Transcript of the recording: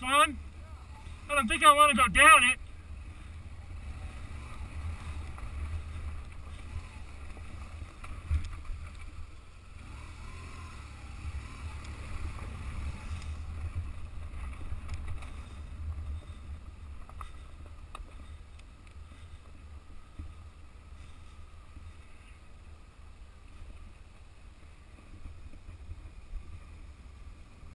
fun. I don't think I want to go down it.